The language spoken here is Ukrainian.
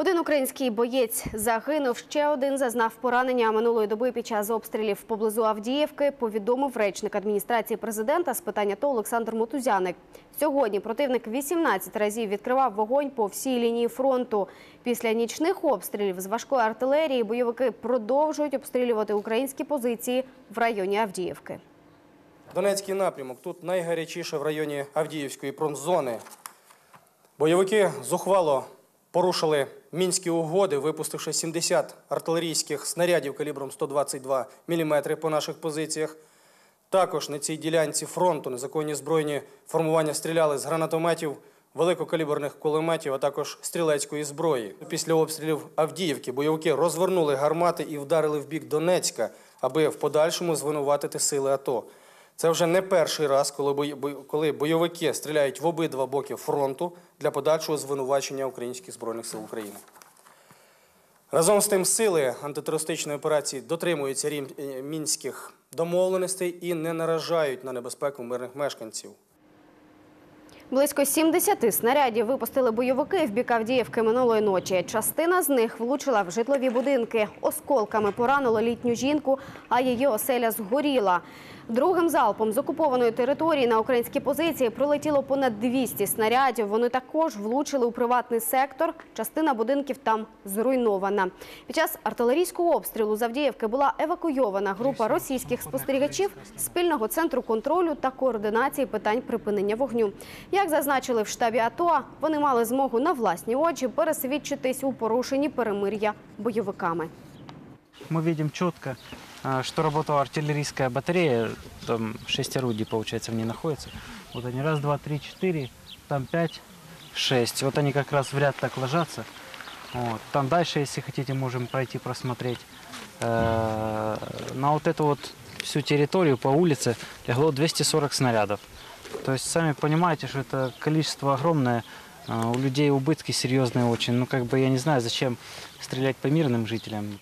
Один український боєць загинув. Ще один зазнав поранення минулої доби під час обстрілів поблизу Авдіївки. Повідомив речник адміністрації президента з питання АТО Олександр Мотузяник. Сьогодні противник 18 разів відкривав вогонь по всій лінії фронту. Після нічних обстрілів з важкої артилерії бойовики продовжують обстрілювати українські позиції в районі Авдіївки. Донецький напрямок. Тут найгарячіше в районі Авдіївської промзони. Бойовики зухвало порушили мінські угоди, випустивши 70 артилерійських снарядів калібром 122 мм по наших позиціях. Також на цій ділянці фронту незаконні збройні формування стріляли з гранатометів, великокаліберних кулеметів, а також стрілецької зброї. Після обстрілів Авдіївки бойовики розвернули гармати і вдарили в бік Донецька, аби в подальшому звинуватити сили АТО. Це вже не перший раз, коли бой- бой- коли бойовики стріляють в обидва боки фронту для подальшого звинувачення українських збройних сил України. Разом з тим, сили антитерористичної операції дотримуються е, мінських домовленостей і не наражають на небезпеку мирних мешканців. Близько 70 снарядів випустили бойовики в бік Авдіївки минулої ночі. Частина з них влучила в житлові будинки. Осколками поранило літню жінку, а її оселя згоріла. Другим залпом з окупованої території на українські позиції прилетіло понад 200 снарядів. Вони також влучили у приватний сектор. Частина будинків там зруйнована. Під час артилерійського обстрілу з Авдіївки була евакуйована група російських спостерігачів спільного центру контролю та координації питань припинення вогню. Як зазначили в штабі АТО, вони мали змогу на власні очі пересвідчитись у порушенні перемир'я бойовиками. Видим четко, а, что работала артиллерийская батарея, там шесть орудий, получается, в ней находится. Вот они, раз, два, три, четыре, там пять, шесть. Вот они как раз в ряд так ложатся. Вот. Там дальше, если хотите, можем пройти просмотреть. Э, На вот эту вот всю территорию по улице легло 240 снарядов. То есть сами понимаете, что это количество огромное, а, у людей убытки серьезные очень. Ну, как бы я не знаю, зачем стрелять по мирным жителям.